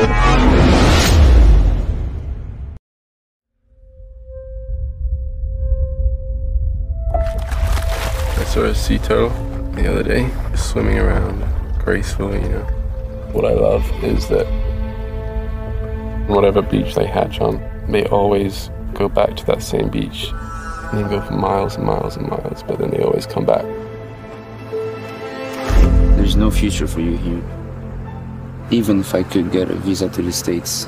I saw a sea turtle the other day swimming around gracefully, you know. What I love is that whatever beach they hatch on, they always go back to that same beach and then go for miles and miles and miles, but then they always come back. There's no future for you here Even if I could get a visa to the States.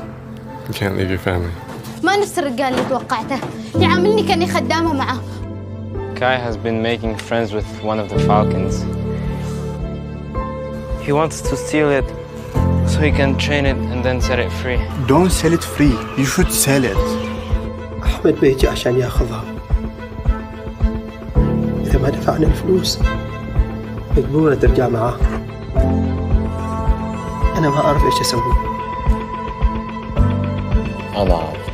You can't leave your family. ما نفس الرجال اللي توقعته يعاملني كأني خدامة معاه Kai has been making friends with one of the falcons. He wants to steal it so he can train it and then set it free. Don't sell it free. You should sell it. أحمد بيجي عشان ياخذها إذا ما دفعنا الفلوس مجبورة ترجع معاه أنا ما أعرف إيش أسوي أنا عارف.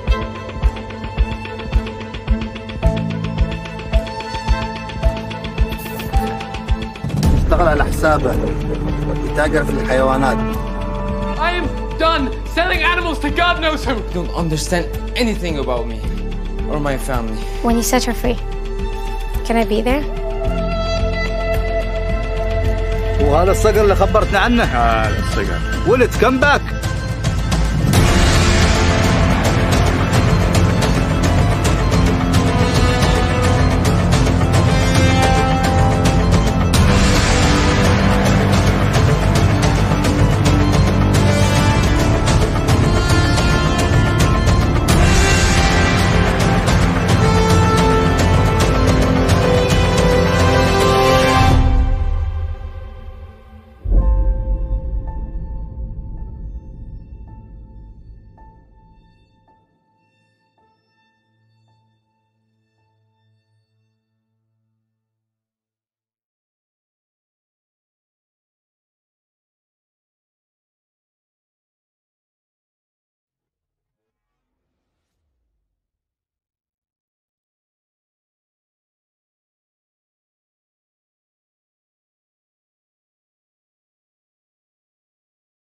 اشتغل على حسابه يتاجر في الحيوانات I am done selling animals to God knows who. You don't understand anything about me or my family. When you set her free Can I be there? وهذا الصقر اللي خبرتنا عنه. هذا الصقر. ولد كم باك؟